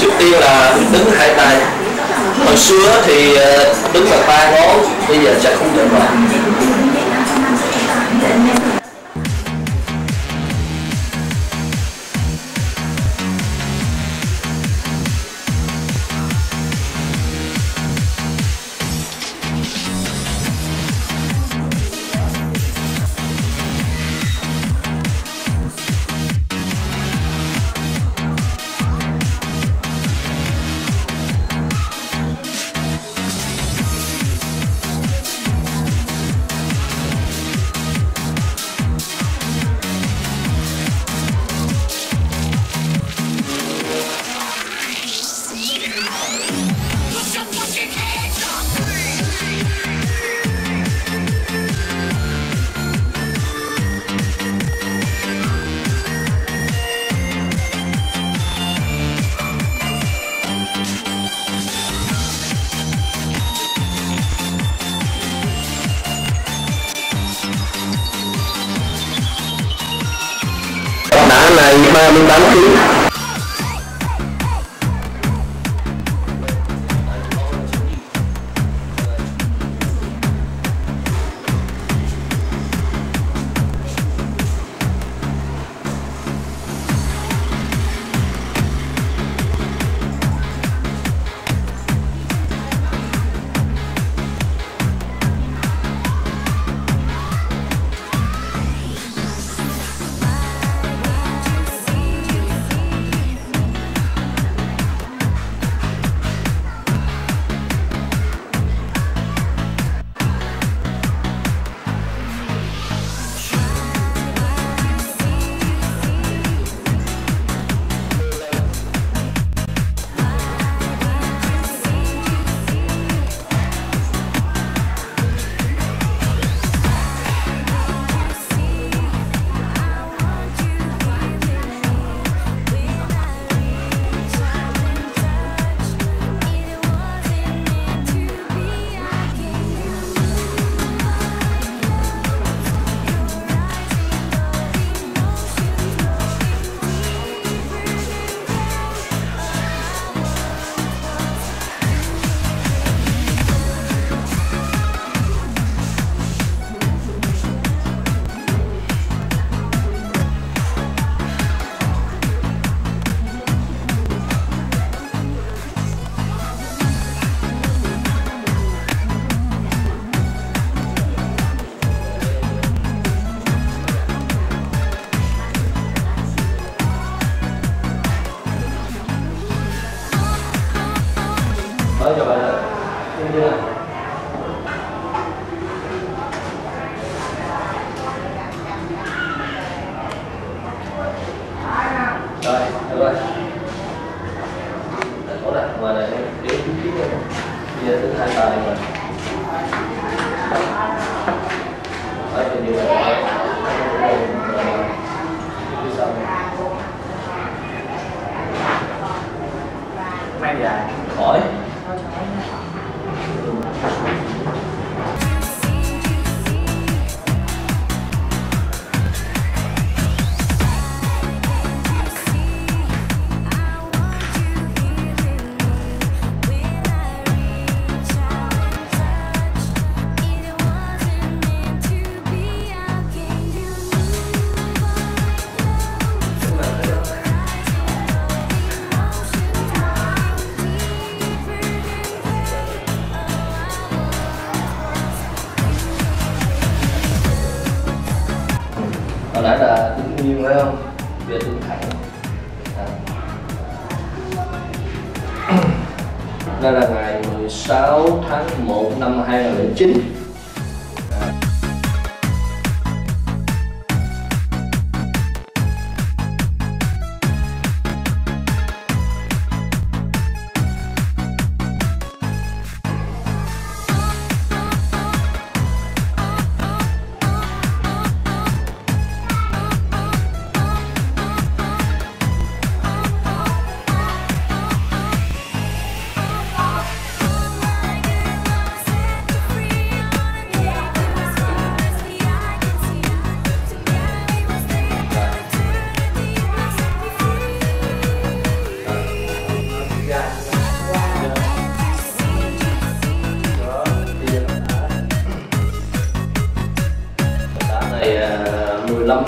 trước tiên là đứng hai tay. Hồi xưa thì ờ, đứng bằng ba ngón, bây giờ chắc không được rồi. Đá này 38 kg là phải không? Bây giờ đứng đây là ngày 16 tháng 1 năm 2009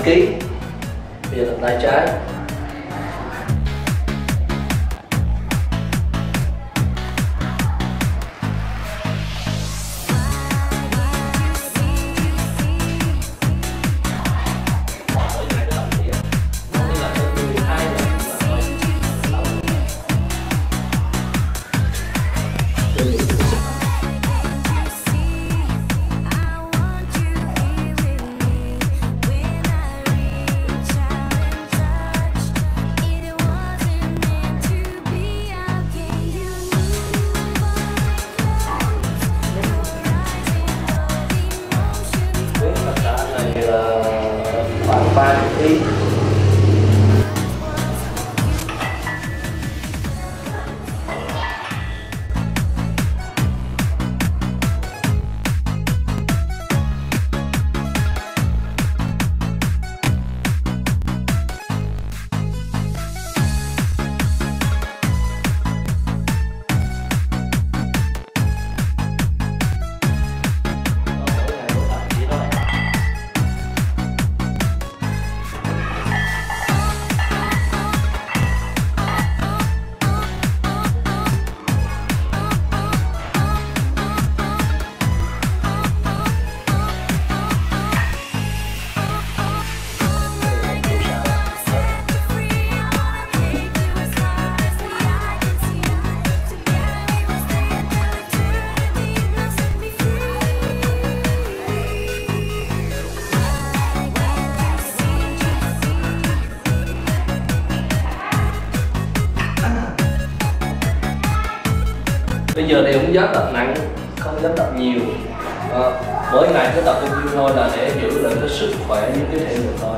ký. Bây giờ tập tay trái. 5 8 bây giờ thì cũng dám tập nặng không dám tập nhiều. Ờ, à, mỗi ngày cứ tập bao nhiêu thôi là để giữ lại cái sức khỏe những cái thể lực thôi.